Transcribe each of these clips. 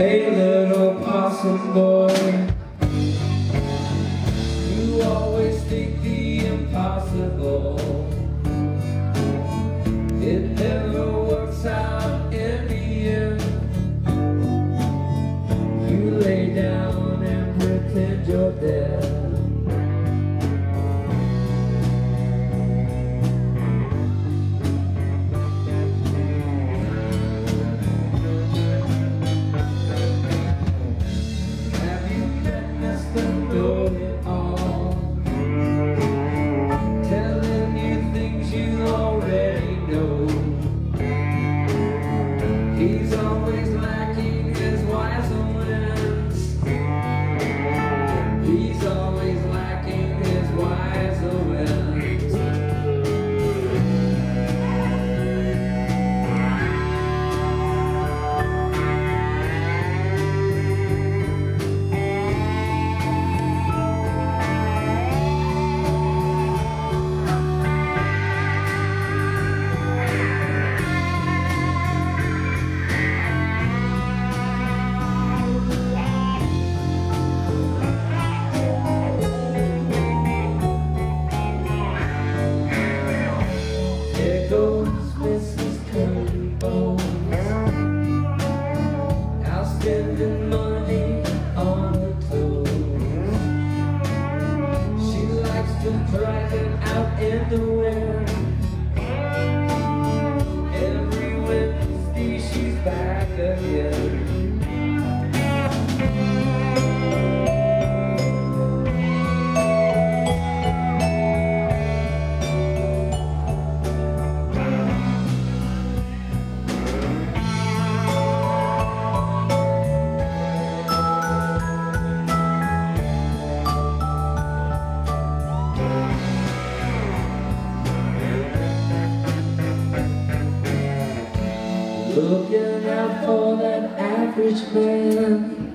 Hey little possum boy. always lack. driving out in the wind. Every Wednesday she's back again. Looking out for that average man.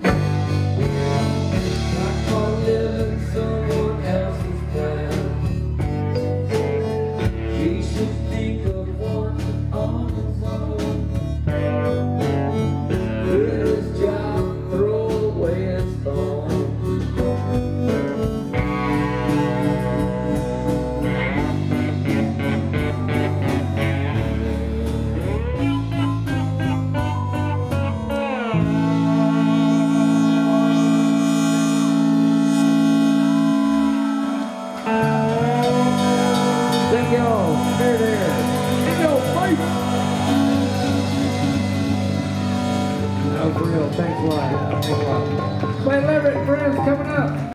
was real. Thanks a lot. Thanks a lot. My 11 friends coming up.